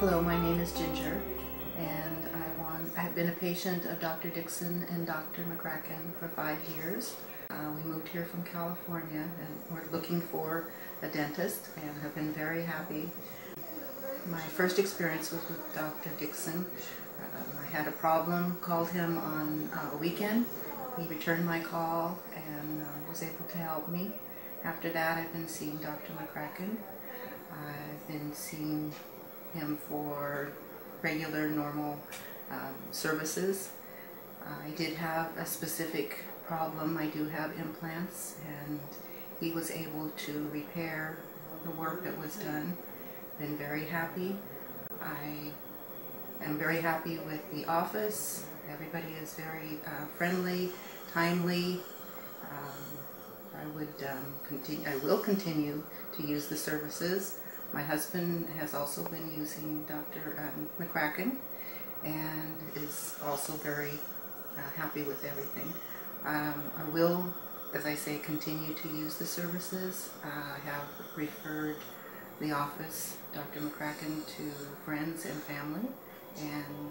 Hello, my name is Ginger, and I, want, I have been a patient of Dr. Dickson and Dr. McCracken for five years. Uh, we moved here from California and we're looking for a dentist and have been very happy. My first experience was with Dr. Dickson. Um, I had a problem, called him on uh, a weekend. He returned my call and uh, was able to help me. After that, I've been seeing Dr. McCracken. I've been seeing him for regular, normal um, services. I did have a specific problem. I do have implants, and he was able to repair the work that was done. Been very happy. I am very happy with the office. Everybody is very uh, friendly, timely. Um, I would um, continue. I will continue to use the services. My husband has also been using Dr. Um, McCracken and is also very uh, happy with everything. Um, I will, as I say, continue to use the services. Uh, I have referred the office, Dr. McCracken, to friends and family. And